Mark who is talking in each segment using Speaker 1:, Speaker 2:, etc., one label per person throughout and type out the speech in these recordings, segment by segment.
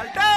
Speaker 1: ललटेन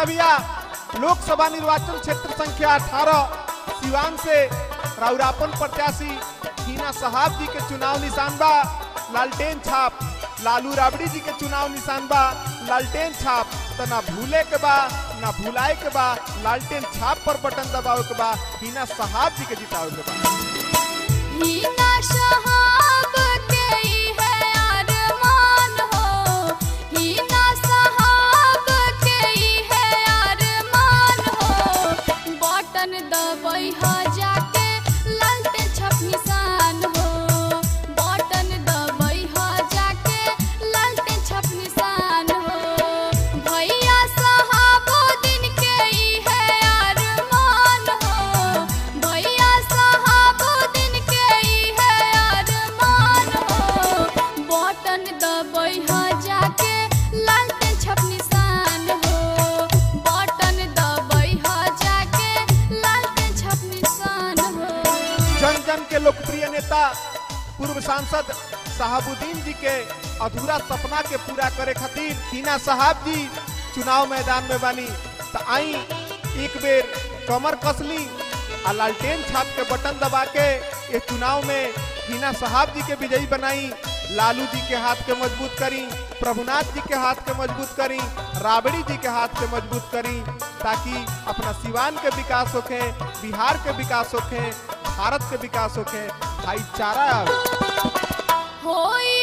Speaker 1: अच्छा लोकसभा निर्वाचन क्षेत्र संख्या 18 सिवान से राउरापन प्रत्याशी हीना साहब जी के चुनाव निशान बा, लालटेन छाप। लालू राबड़ी जी के चुनाव निशान बा, लालटेन छाप। तो ना भूले के बा, ना भुलाए के बा, लालटेन छाप पर बटन दबावे के बा, हीना साहब जी के जितावे के बा। लोकप्रिय नेता, पूर्व सांसद साहबुद्दीन जी के अधूरा सपना के पूरा करे खातिर हीना साहब जी चुनाव मैदान में बनी। तो आई एक बेर कमर कसली आ लालटेन छाप के बटन दबा के ये चुनाव में हीना साहब जी के विजयी बनाई। लालू जी के हाथ के मज़बूत करी, प्रभुनाथ जी के हाथ के मज़बूत करी, राबड़ी जी के हाथ के मज़बूत करी, ताकि अपना सिवान के विकास होखे, बिहार के विकास होखे, भारत के विकास होखे। भाईचारा। आवे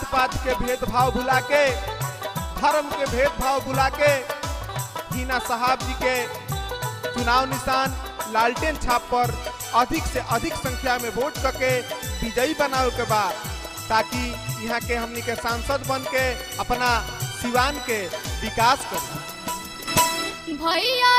Speaker 1: जात पात के भेदभाव भुला के धर्म के भेदभाव भुला के हीना साहब जी के चुनाव निशान लालटेन छाप पर अधिक से अधिक संख्या में वोट करके विजयी बनावे के बाद, ताकि यहाँ के हमनी के सांसद बन के, अपना सिवान के विकास करें।
Speaker 2: भैया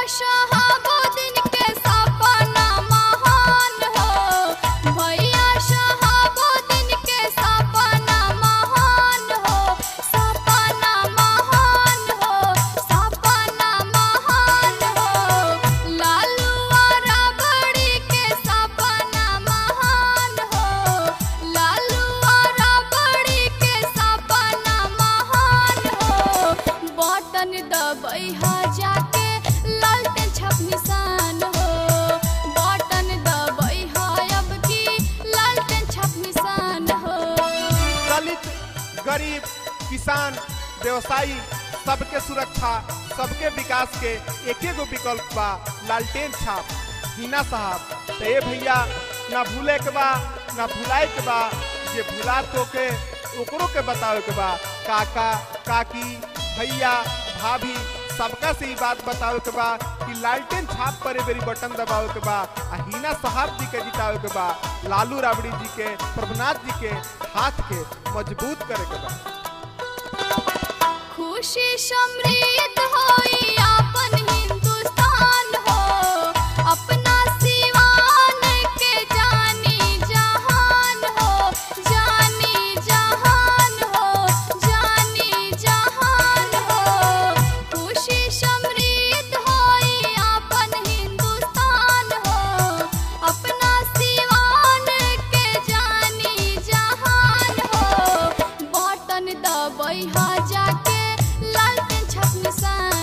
Speaker 1: गरीब, किसान, व्यवसायी, सबके सुरक्षा, सबके विकास के एक एगो विकल्प बा, लालटेन छाप। हिना साहब तो ए भैया, ना भूले के बा, ना भुलाए के बा, जे भुला तो के ओकरो के बतावे के बा। काका, काकी, भैया, भाभी, सबका से ई बात बतावे के बा कि लालटेन छाप पर बेरी बटन दबावे के बा हिना साहब जी के जितावे के बा। लालू राबड़ी जी के, प्रभुनाथ जी के हाथ के मज़बूत करे के बाद।
Speaker 2: खुशी समृद्ध हिंदुस्तान। जाके लाल पे छप निशान